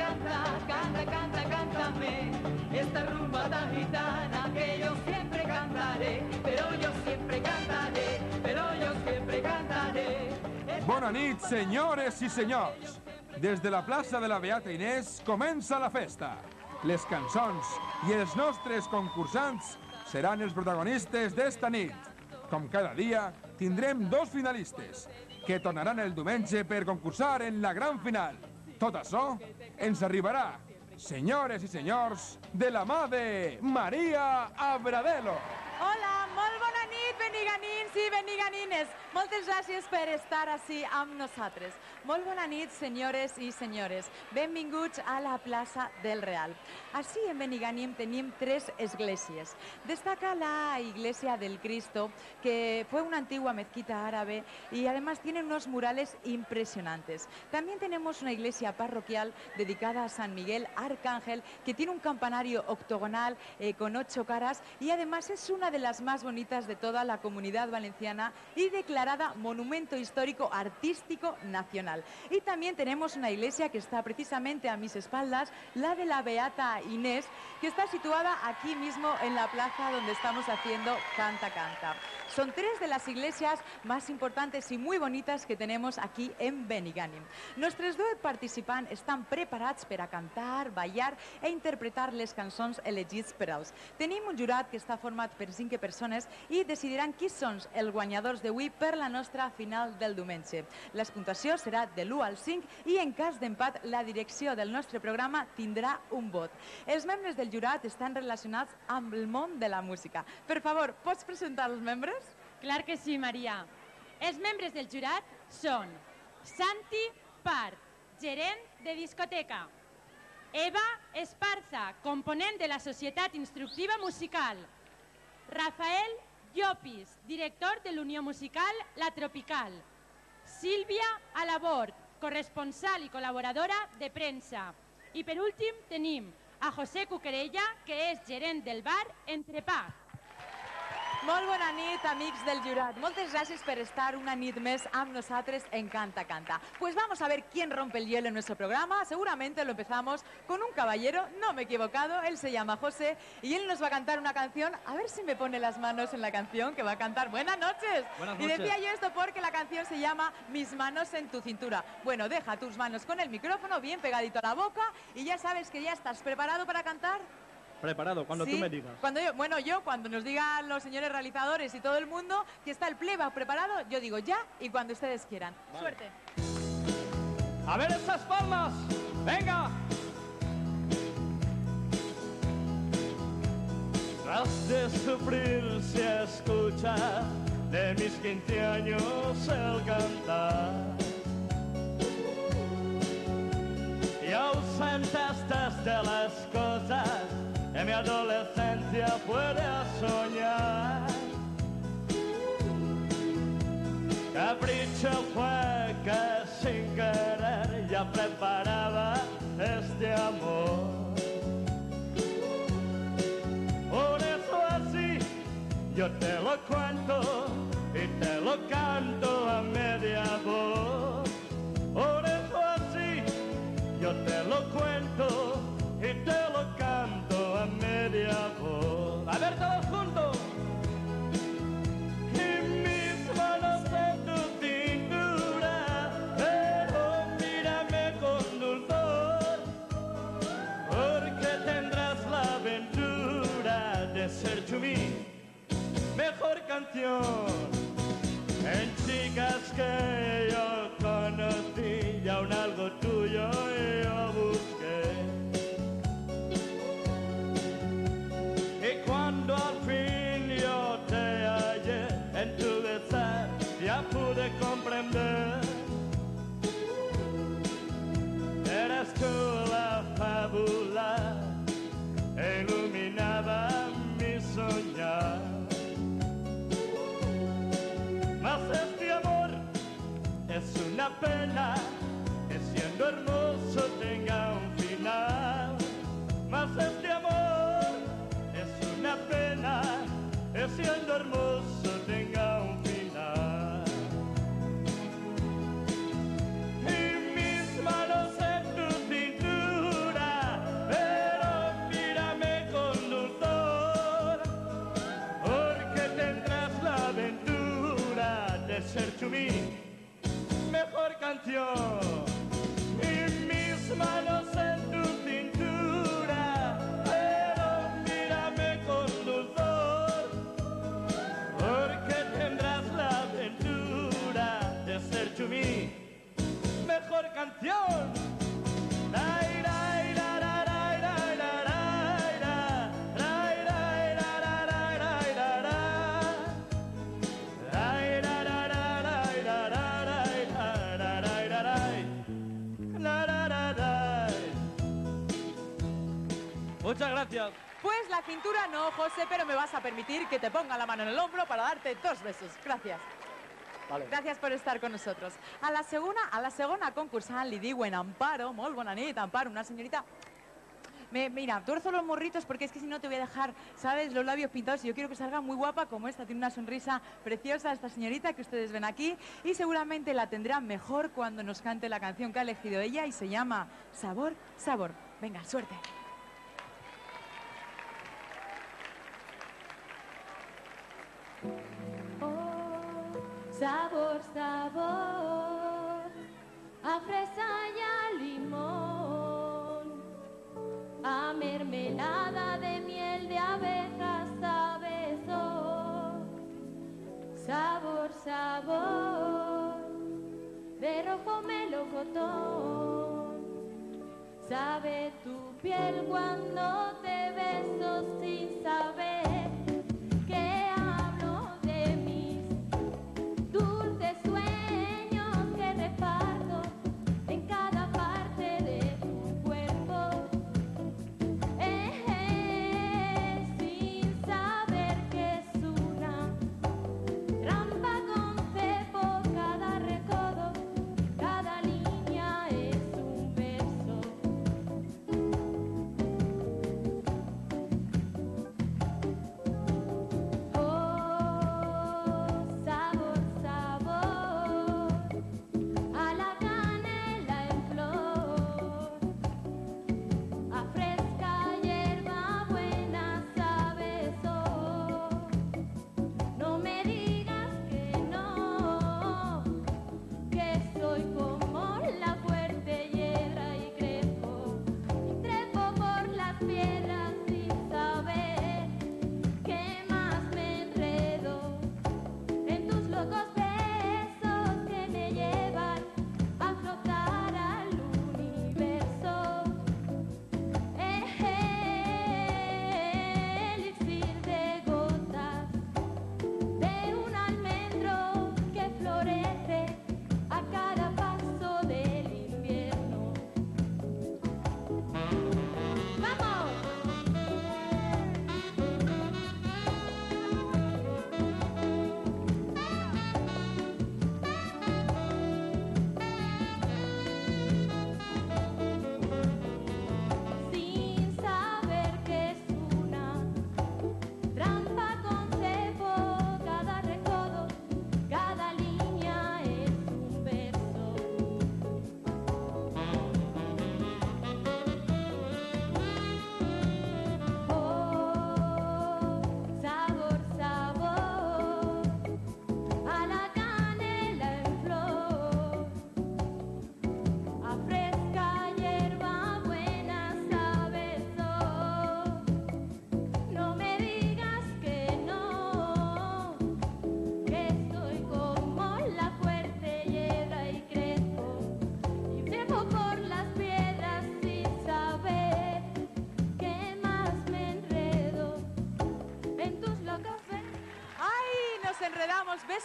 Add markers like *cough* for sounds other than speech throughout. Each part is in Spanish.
canta, canta, canta, cántame esta rumba tan gitana que yo siempre cantaré, pero yo siempre cantaré, pero yo siempre cantaré. Bona nit, senyores i senyors. Des de la plaça de la Beata Inés comença la festa. Les cançons i els nostres concursants seran els protagonistes d'esta nit. Com cada dia, tindrem dos finalistes, que tornaran el diumenge per concursar en la gran final. Tot això ens arribarà, senyores i senyors, de la mà de Maria Abradelo. Hola, molt bona nit, beniganins i beniganines. Moltes gràcies per estar així amb nosaltres. Molt bona nit, senyores i senyores. Benvinguts a la plaça del Real. Així en Beniganim tenim tres esglésies. Destaca la iglesia del Cristo, que fue una antigua mezquita árabe y además tiene unos murales impresionantes. También tenemos una iglesia parroquial dedicada a San Miguel Arcángel, que tiene un campanario octogonal eh, con ocho caras y además es una de las más bonitas de toda la comunidad valenciana y declarada Monumento Histórico Artístico Nacional. Y también tenemos una iglesia que está precisamente a mis espaldas, la de la Beata Inés, que está situada aquí mismo en la plaza donde estamos haciendo Canta Canta. Son tres de las iglesias más importantes y muy bonitas que tenemos aquí en Benigànim. Nostres dos participants estan preparats per a cantar, ballar e interpretar les cançons elegits per als. Un jurat que està format per cinc persones i decidiran qui són els guanyadors d'avui per la nostra final del diumenge. La puntuació serà de l'1 al 5 i en cas d'empat la direcció del nostre programa tindrà un vot. Els membres del jurat estan relacionats amb el món de la música. Per favor, pots presentar els membres? Clar que sí, Maria. Els membres del jurat són Santi Part, gerent de discoteca. Eva Esparza, component de la Societat Instructiva Musical. Rafael Llopis, director de l'Unió Musical La Tropical. Sílvia Alabort, corresponsal i col·laboradora de premsa. I per últim tenim a José Cuquerella, que és gerent del bar Entrepà. Molt bona nit, amics del jurat. Moltes gràcies per estar una nit més amb nosaltres en Canta Canta. Pues vamos a ver quién rompe el hielo en nuestro programa. Seguramente lo empezamos con un caballero, no me he equivocado, él se llama José y él nos va a cantar una canción. A ver si me pone las manos en la canción que va a cantar. Buenas noches. Buenas Y noches. decía yo esto porque la canción se llama Mis manos en tu cintura. Bueno, deja tus manos con el micrófono bien pegadito a la boca y ya sabes que ya estás preparado para cantar. Preparado, cuando Sí, tú me digas. Cuando yo, bueno, yo, cuando nos digan los señores realizadores y todo el mundo que está el pleba preparado, yo digo ya y cuando ustedes quieran. Suerte. A ver esas palmas. Venga. Tras de sufrir se escucha de mis 15 años el cantar. Y ausentes de las cosas que mi adolescencia puede soñar. Capricho fue que sin querer ya preparaba este amor. Por eso así yo te lo cuento y te lo canto a media voz. Por eso así yo te lo cuento silencio. Gracias. Pues la cintura no, José, pero me vas a permitir que te ponga la mano en el hombro para darte dos besos. Gracias. Vale. Gràcies per estar con nosotros. A la segona, a la segona concursant li diuen Amparo, molt bona nit, Amparo, una señorita... Me, mira, tuerzo los morritos porque es que si no te voy a dejar, ¿sabes? Los labios pintados y yo quiero que salga muy guapa como esta. Tiene una sonrisa preciosa esta señorita que ustedes ven aquí y seguramente la tendrá mejor cuando nos cante la canción que ha elegido ella y se llama Sabor, Sabor. Venga, suerte. Sabor, sabor, a fresa y a limón, a mermelada de miel de abejas sabe. Sabor, sabor, de rojo melocotón, sabe tu piel cuando te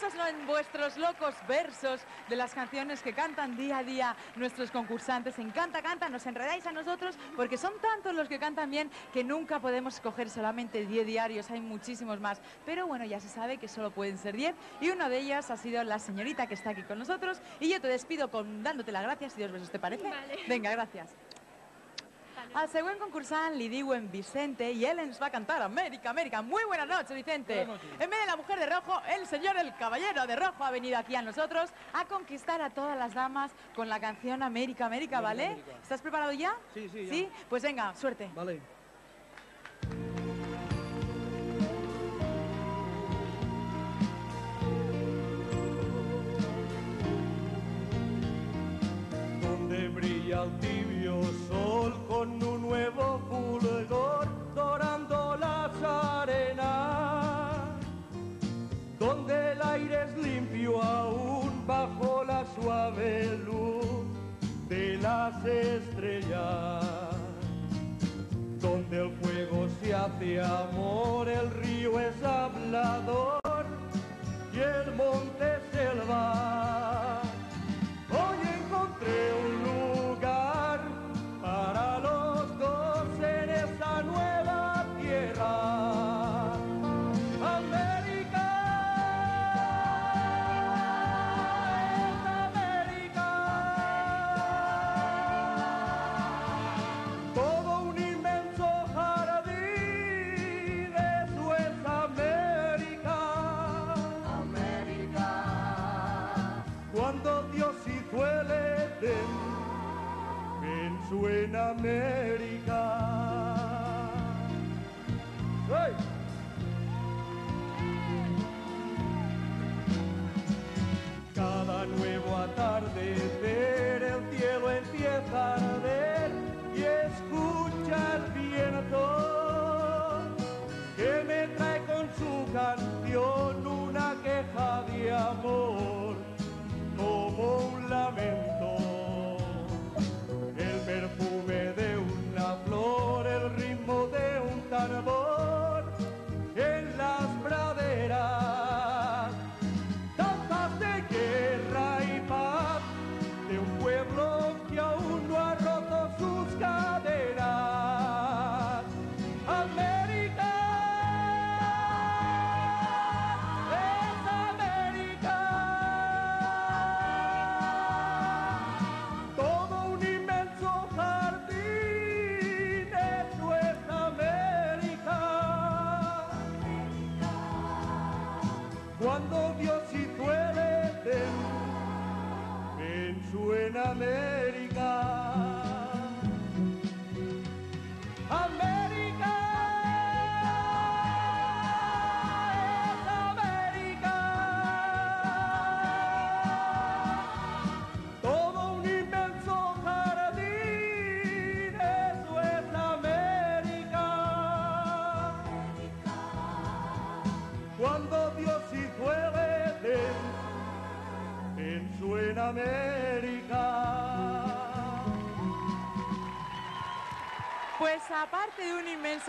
no en vuestros locos versos de las canciones que cantan día a día nuestros concursantes. En Canta, Canta, nos enredáis a nosotros porque son tantos los que cantan bien que nunca podemos escoger solamente 10 diarios. Hay muchísimos más. Pero bueno, ya se sabe que solo pueden ser 10 y una de ellas ha sido la señorita que está aquí con nosotros. Y yo te despido con dándote las gracias y dos besos, ¿te parece? Vale. Venga, gracias. Al següent concursant li diuen Vicente y él ens va a cantar América, América. Muy buenas noches, Vicente. En vez de la mujer de rojo, el señor, el caballero de rojo, ha venido aquí a nosotros a conquistar a todas las damas con la canción América, América, ¿vale? América. ¿Estás preparado ya? Sí, sí, ya. ¿Sí? Pues venga, suerte. Vale. Donde brilla el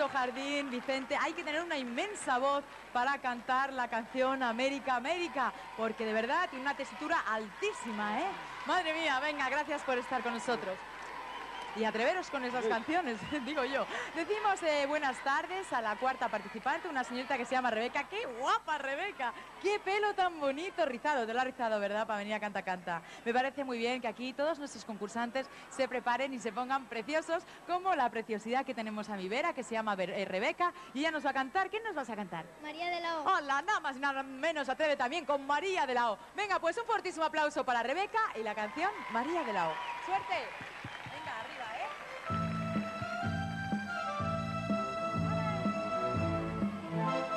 jardín, Vicente, hay que tener una inmensa voz para cantar la canción América, América, porque de verdad tiene una tesitura altísima, ¿eh? Madre mía, venga, gracias por estar con nosotros. Y atreveros con esas canciones, *laughs* digo yo. Decimos eh, buenas tardes a la cuarta participante, una señorita que se llama Rebeca. ¡Qué guapa, Rebeca! ¡Qué pelo tan bonito rizado! Te lo ha rizado, ¿verdad? Para venir a Canta Canta. Me parece muy bien que aquí todos nuestros concursantes se preparen y se pongan preciosos, como la preciosidad que tenemos a mi vera, que se llama eh, Rebeca, y ella nos va a cantar. ¿Quién nos vas a cantar? María de la O. Hola, nada más y nada menos atreve también con María de la O. Venga, pues un fortísimo aplauso para Rebeca y la canción María de la O. ¡Suerte! Para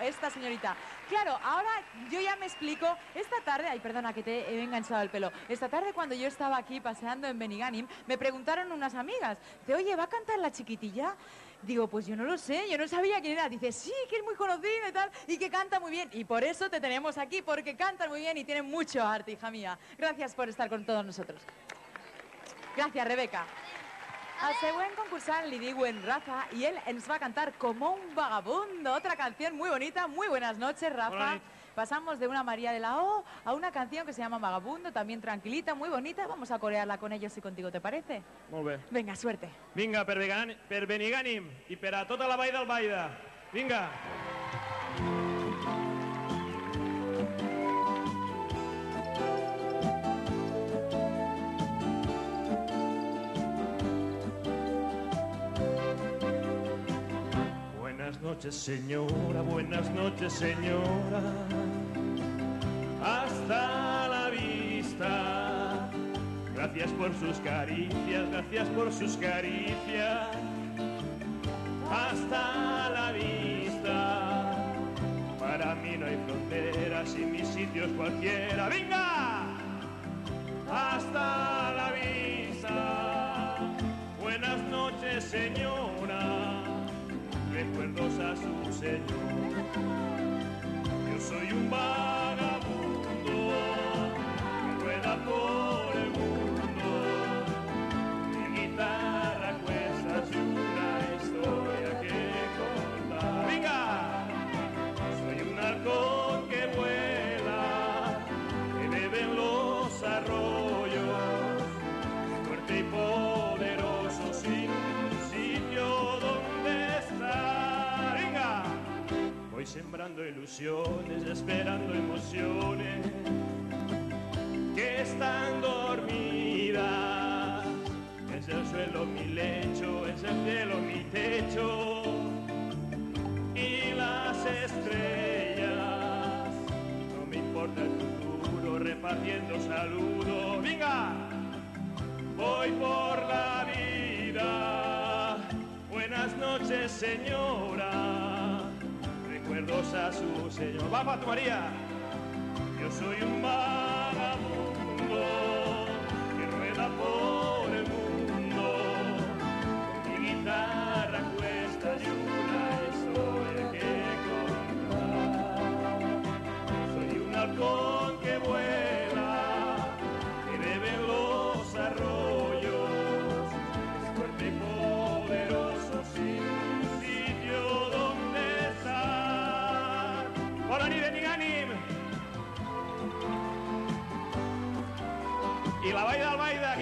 esta señorita. Claro, ahora yo ya me explico. Esta tarde, ay, perdona que te he enganchado el pelo. Esta tarde cuando yo estaba aquí paseando en Beniganim, me preguntaron unas amigas, de oye, ¿va a cantar la chiquitilla? Digo, pues yo no lo sé, yo no sabía quién era. Dice, sí, que es muy conocida y tal, y que canta muy bien. Y por eso te tenemos aquí, porque canta muy bien y tiene mucho arte, hija mía. Gracias por estar con todos nosotros. Gràcies, Rebeca. El següent concursant li diuen Rafa y él nos va a cantar como un vagabundo, otra canción muy bonita. Muy buenas noches, Rafa. Pasamos de una María de la O a una canción que se llama Vagabundo, también tranquilita, muy bonita. Vamos a corearla con ellos y contigo, ¿te parece? Molt bé. Venga, suerte. Vinga, per, Benigànim i per a tota la vall del Baida. Vinga. Noches, señora, buenas noches, señora. Hasta la vista. Gracias por sus caricias, gracias por sus caricias. Hasta la vista. Para mí no hay fronteras y mi sitio es cualquiera. ¡Venga! Hasta la vista. Buenas noches, señora. Recuerdos a su señor. Yo soy un vagabundo ilusiones, esperando emociones que están dormidas. Es el suelo mi lecho, es el cielo mi techo y las estrellas. No me importa el futuro repartiendo saludos. ¡Venga! Voy por la vida. Buenas noches, señora. Recuerdos a su señor. ¡Va, Pato María! Yo soy un vagabundo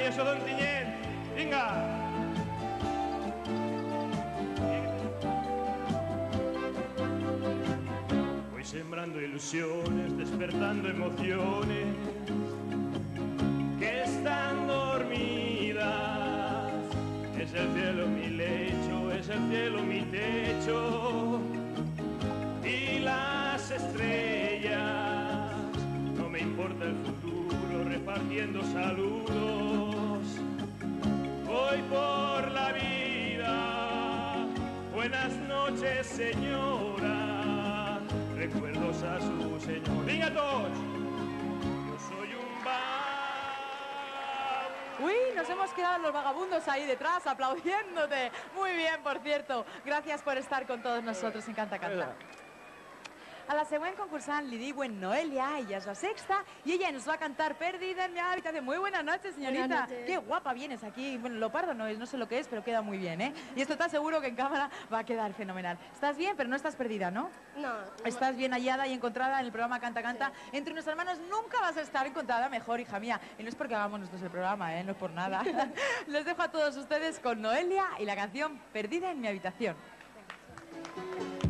Jo soc d'Ontinyent. Vinga! Voy sembrando ilusiones, despertando emociones que están dormidas. Es el cielo mi lecho, es el cielo mi techo y las estrellas. No me importa el futuro repartiendo saludos. Señora. Recuerdos a su señor. Venga todos. Yo soy un vagabundo. Uy, nos hemos quedado los vagabundos ahí detrás aplaudiéndote. Muy bien, por cierto. Gracias por estar con todos nosotros en Canta Canta. A la següent concursant li diuen Noelia, ella es la sexta, y ella nos va a cantar Perdida en mi habitación. Muy buenas noches, señorita. Buenas noches. Qué guapa vienes aquí. Bueno, lo pardo no es, no sé lo que es, pero queda muy bien, ¿eh? Y esto está seguro que en cámara va a quedar fenomenal. Estás bien, pero no estás perdida, ¿no? No, Estás bien hallada y encontrada en el programa Canta Canta. Entre unos hermanos nunca vas a estar encontrada mejor, hija mía. Y no es porque hagamos nosotros el programa, ¿eh? No es por nada. *laughs* Les dejo a todos ustedes con Noelia y la canción Perdida en mi habitación. ¡Venga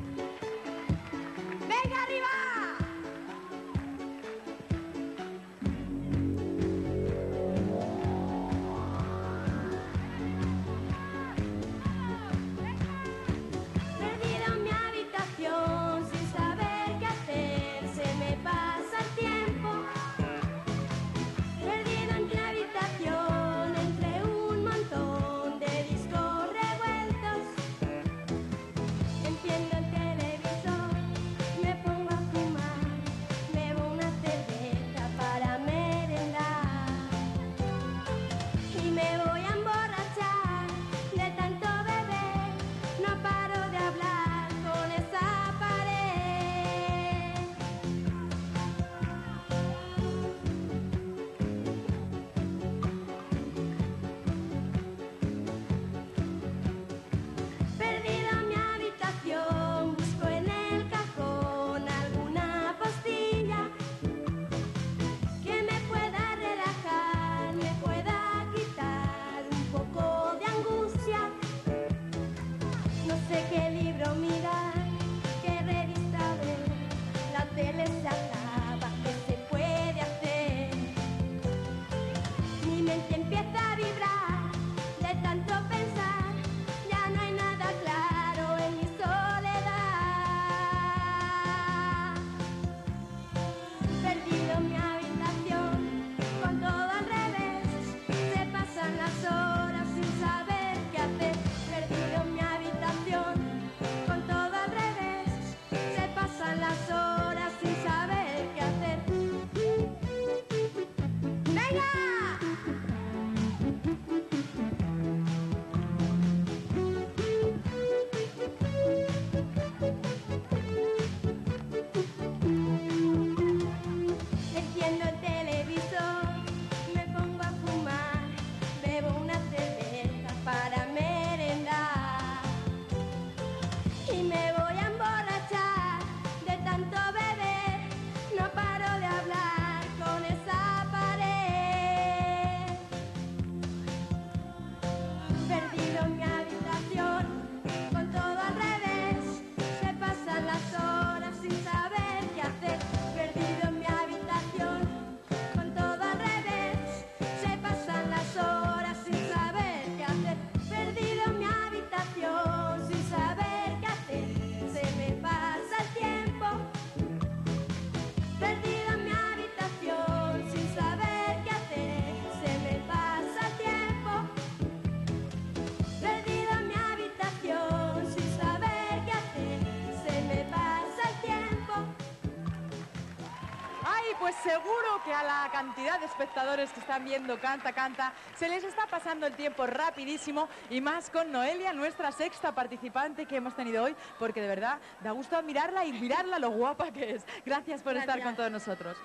seguro que a la cantidad de espectadores que están viendo Canta Canta se les está pasando el tiempo rapidísimo y más con Noelia, nuestra sexta participante que hemos tenido hoy, porque de verdad da gusto admirarla y mirarla lo guapa que es. Gracias por estar con todos nosotros.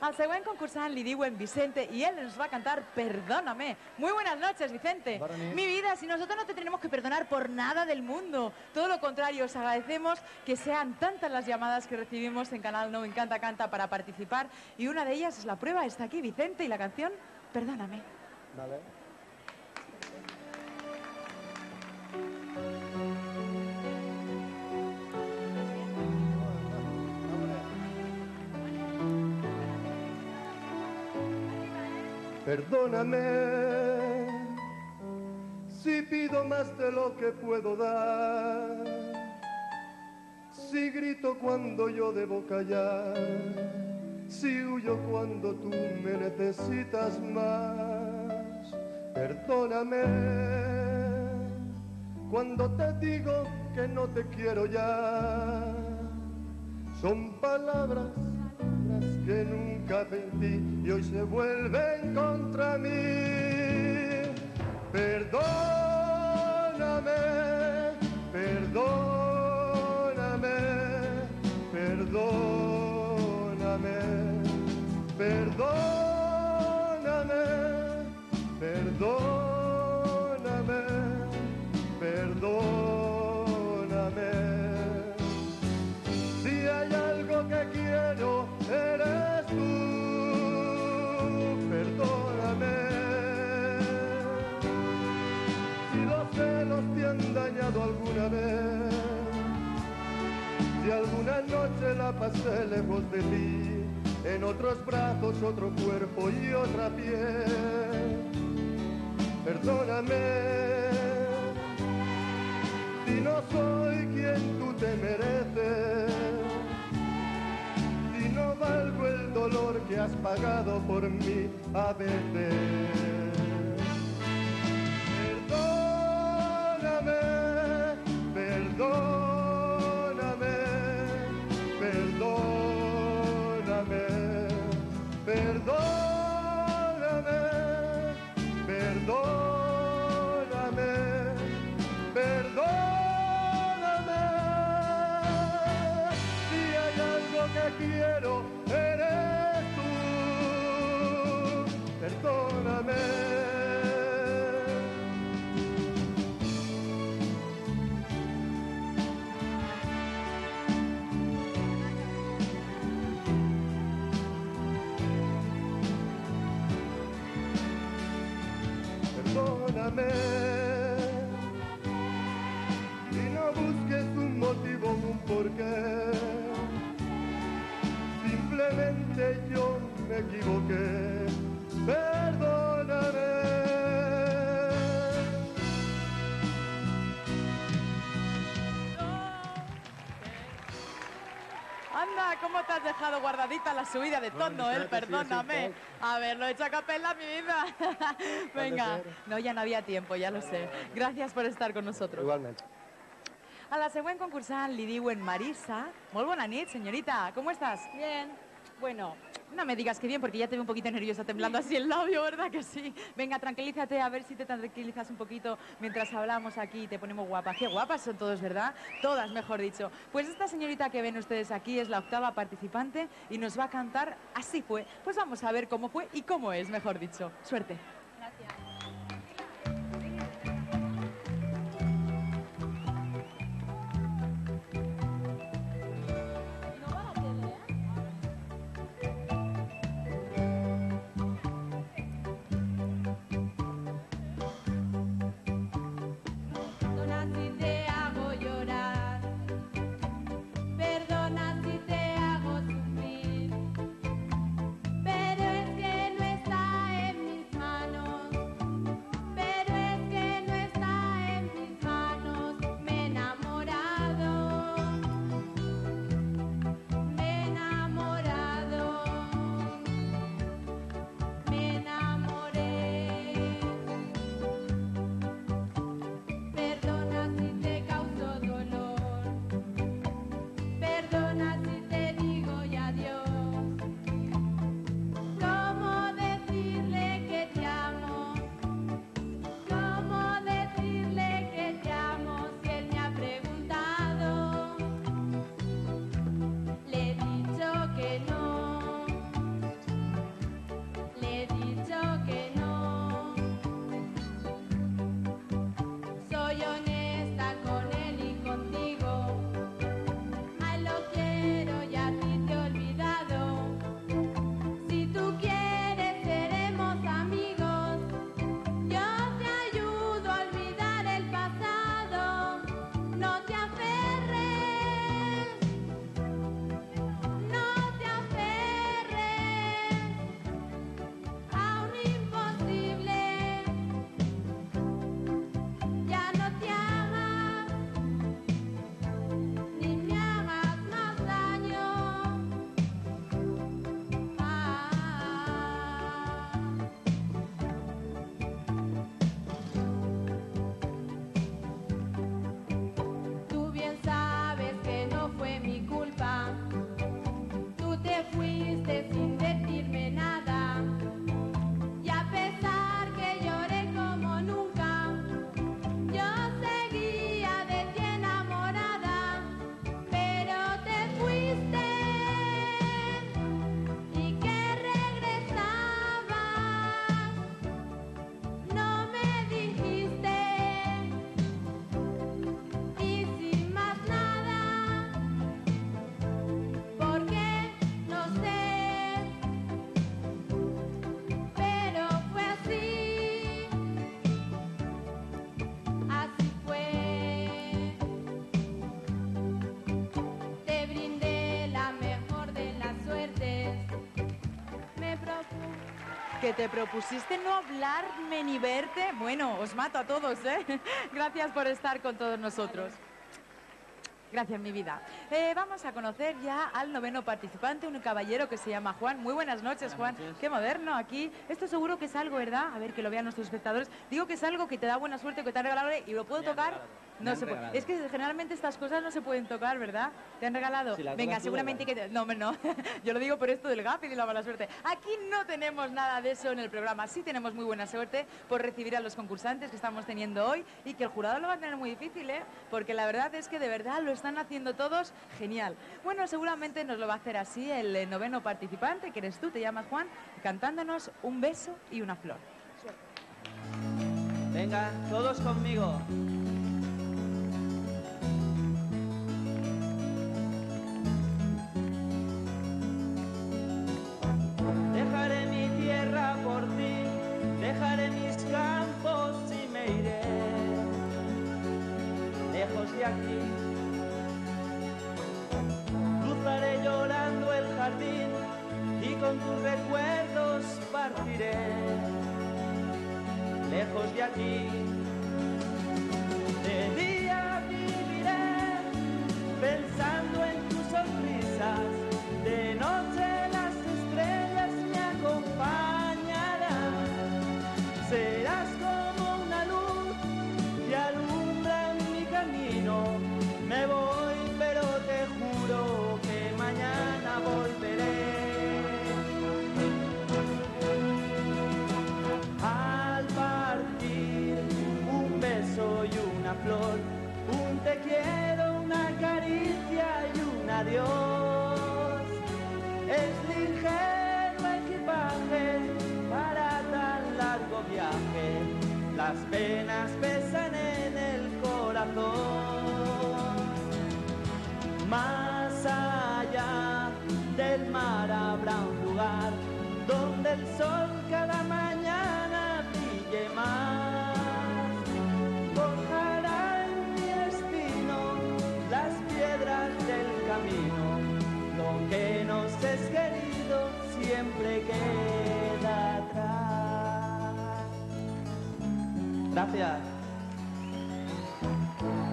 Al següent concursant li diuen Vicente y él nos va a cantar Perdóname. Muy buenas noches, Vicente. Mi vida, si nosotros no te tenemos que perdonar por nada del mundo. Todo lo contrario, os agradecemos que sean tantas las llamadas que recibimos en Canal No Encanta Canta para participar y una de ellas es la prueba. Está aquí Vicente y la canción Perdóname. Vale. Perdóname si pido más de lo que puedo dar, si grito cuando yo debo callar, si huyo cuando tú me necesitas más. Perdóname cuando te digo que no te quiero ya. Son palabras que nunca sentí y hoy se vuelven contra mí. Perdóname, perdóname, perdóname, perdóname, dañado alguna vez, si alguna noche la pasé lejos de ti, en otros brazos, otro cuerpo y otra piel. Perdóname si no soy quien tú te mereces, si no valgo el dolor que has pagado por mí a veces. Perdóname, Simplemente yo me equivoqué. Perdóname. Anda, ¿cómo te has dejado guardadita la subida de tono, él? así Perdóname. A ver, lo he hecho a capela, mi vida. *laughs* Venga. No, ya no había tiempo, ya lo sé. Gracias por estar con nosotros. Igualmente. A la següent concursant li diuen Marisa. Molt bona nit, señorita. ¿Cómo estás? Bien. Bueno, No me digas que bien, porque ya te veo un poquito nerviosa temblando así el labio, ¿verdad que sí? Venga, tranquilízate, a ver si te tranquilizas un poquito mientras hablamos aquí y te ponemos guapa. Qué guapas son todos, ¿verdad? Todas, mejor dicho. Pues esta señorita que ven ustedes aquí es la octava participante y nos va a cantar Así fue. Pues vamos a ver cómo fue y cómo es, mejor dicho. Suerte. Te propusiste no hablarme ni verte. Bueno, os mato a todos, ¿eh? *laughs* Gracias por estar con todos nosotros. Gracias, mi vida. Eh, vamos a conocer ya al noveno participante, un caballero que se llama Juan. Muy buenas noches, Juan. Qué moderno aquí. Esto seguro que es algo, ¿verdad? A ver, que lo vean nuestros espectadores. Digo que es algo que te da buena suerte, que te han regalado y lo puedo tocar. No se puede. Es que generalmente estas cosas no se pueden tocar, ¿verdad? ¿Te han regalado? Si Venga, tocas tú, seguramente que... te- No, no. *laughs* Yo lo digo por esto del gap y de la mala suerte. Aquí no tenemos nada de eso en el programa. Sí tenemos muy buena suerte por recibir a los concursantes que estamos teniendo hoy y que el jurado lo va a tener muy difícil, ¿eh? Porque la verdad es que de verdad lo están haciendo todos genial. Bueno, seguramente nos lo va a hacer así el eh, noveno participante, que eres tú, te llamas Juan, cantándonos un beso y una flor. Venga, todos conmigo. Dejaré mi tierra por ti, dejaré mis campos y me iré lejos de aquí. Y con tus recuerdos partiré lejos de aquí.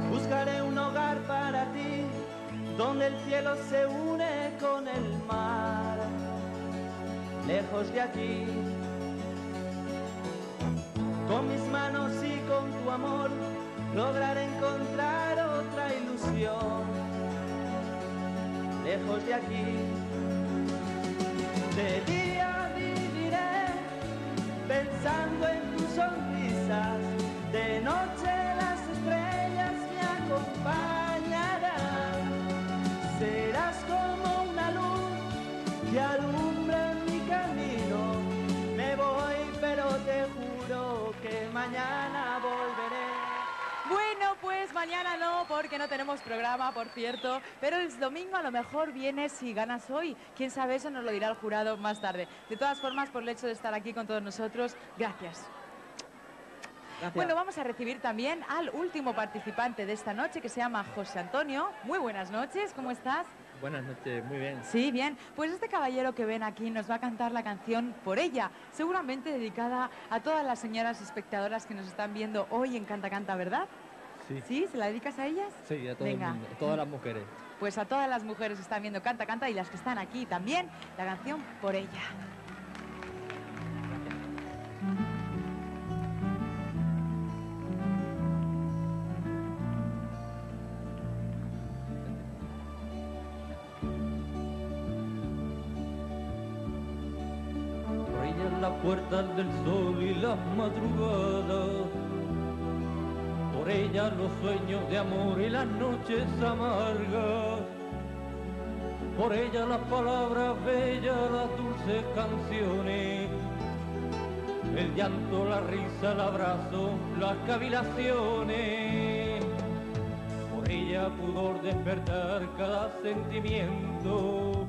Buscaré un hogar para ti, donde el cielo se une con el mar, lejos de aquí. Con mis manos y con tu amor, lograré encontrar otra ilusión, lejos de aquí. De día mañana no, porque no tenemos programa, por cierto. Pero el domingo a lo mejor vienes si ganas hoy. Quién sabe, eso nos lo dirá el jurado más tarde. De todas formas, por el hecho de estar aquí con todos nosotros, gracias. Gracias. Bueno, vamos a recibir también al último participante de esta noche, que se llama José Antonio. Muy buenas noches, ¿cómo estás? Buenas noches, muy bien. Sí, bien. Pues este caballero que ven aquí nos va a cantar la canción Por ella, seguramente dedicada a todas las señoras espectadoras que nos están viendo hoy en Canta Canta, ¿verdad? Sí, ¿Sí? ¿Se la dedicas a ellas? sí, a todo Venga. el mundo, a todas las mujeres. Pues a todas las mujeres que están viendo Canta Canta y las que están aquí también, la canción Por ella. Por ella en la puerta del sol y las madrugadas. Ella los sueños de amor y las noches amargas. Por ella las palabras bellas, las dulces canciones. El llanto, la risa, el abrazo, las cavilaciones. Por ella pudor despertar cada sentimiento.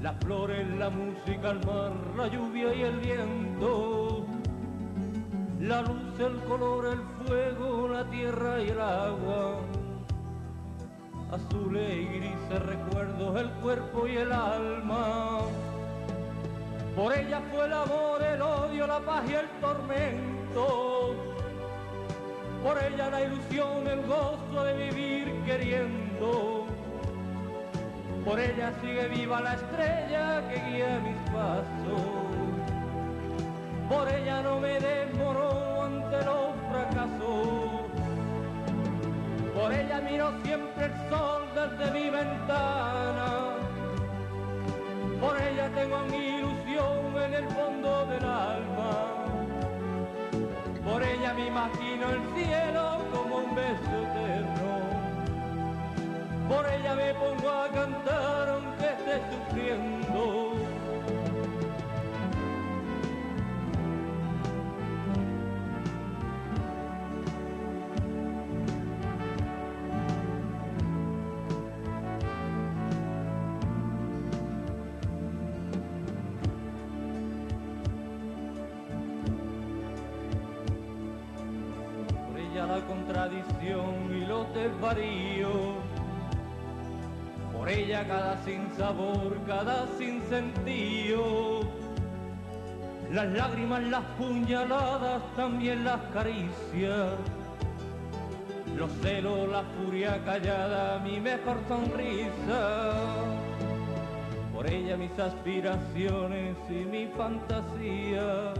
Las flores, la música, el mar, la lluvia y el viento. La luz, el color, el fuego, la tierra y el agua. Azules y grises recuerdos, el cuerpo y el alma. Por ella fue el amor, el odio, la paz y el tormento. Por ella la ilusión, el gozo de vivir queriendo. Por ella sigue viva la estrella que guía mis pasos. Por ella no me demoró siempre el sol desde mi ventana. Por ella tengo mi ilusión en el fondo del alma. Por ella me imagino el cielo como un beso eterno. Por ella me pongo a cantar aunque esté sufriendo. Cada sinsabor, cada sinsentido. Las lágrimas, las puñaladas, también las caricias. Los celos, la furia callada, mi mejor sonrisa. Por ella mis aspiraciones y mi fantasía.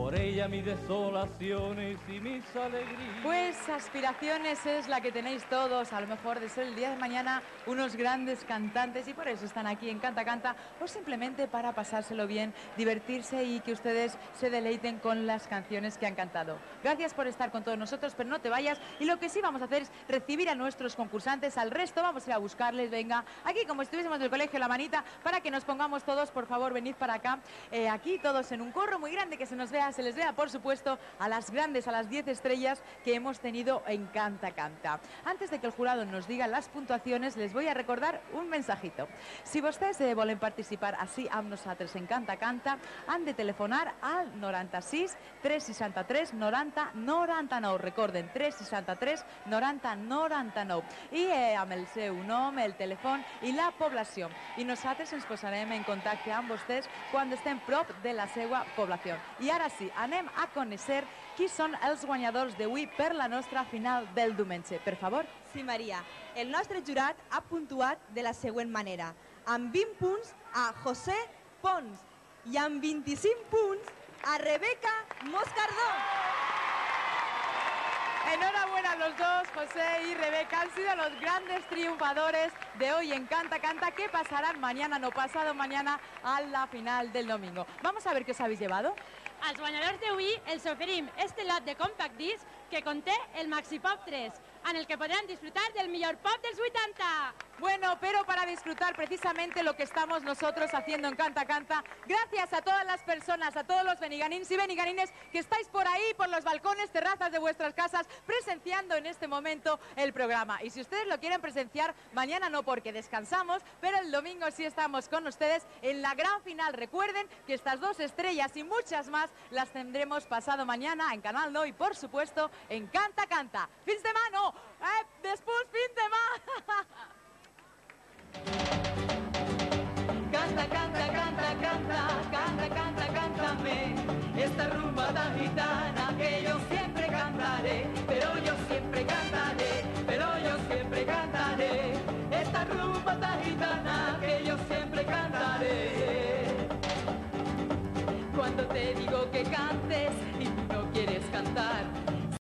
Por ella mis desolaciones y mis alegrías. Pues aspiraciones es la que tenéis todos, a lo mejor de ser el día de mañana unos grandes cantantes y por eso están aquí en Canta Canta o simplemente para pasárselo bien, divertirse y que ustedes se deleiten con las canciones que han cantado. Gracias por estar con todos nosotros, pero no te vayas. Y lo que sí vamos a hacer es recibir a nuestros concursantes, al resto vamos a ir a buscarles, venga, aquí como estuviésemos del colegio La Manita, para que nos pongamos todos, por favor, venid para acá, eh, aquí todos en un corro muy grande que se nos vea se les vea, por supuesto, a las grandes, a las 10 estrellas que hemos tenido en Canta Canta. Antes de que el jurado nos diga las puntuaciones, les voy a recordar un mensajito. Si vostès eh, volen participar així amb nosaltres en Canta Canta, han de telefonar al 96 363 90 99. Recorden, 363 90 99. I eh, amb el seu nom, el telèfon i la població. I nosaltres ens posarem en contacte amb vostès quan estem prop de la seva població. I ara sí, anem a conèixer qui són els guanyadors d'avui per la nostra final del diumenge. Per favor. Sí, Maria. El nostre jurat ha puntuat de la següent manera. Amb 20 punts a José Pons i amb 25 punts a Rebeca Moscardó. Los dos, José y Rebeca. Han sido los grandes triunfadores de hoy en Canta Canta que pasarán mañana, no pasado mañana, a la final del domingo. Vamos a ver qué os habéis llevado. Als guanyadors d'avui els oferim este lot de Compact Disc que conté el Maxi Pop 3, en el que podran disfrutar del millor pop dels 80. Bueno, pero para disfrutar precisamente lo que estamos nosotros haciendo en Canta Canta, gracias a todas las personas, a todos los beniganins y beniganines que estáis por ahí, por los balcones, terrazas de vuestras casas, presenciando en este momento el programa. Y si ustedes lo quieren presenciar, mañana no porque descansamos, pero el domingo sí estamos con ustedes en la gran final. Recuerden que estas dos estrellas y muchas más las tendremos pasado mañana en Canal No y por supuesto en Canta Canta. Fins de mano, eh, después fin de mano. *laughs* Canta, canta, canta, canta, canta, canta, cántame. Esta rumba tan gitana que yo siempre cantaré, pero yo siempre cantaré, pero yo siempre cantaré. Esta rumba tan gitana que yo siempre cantaré. Cuando te digo que cantes y tú no quieres cantar,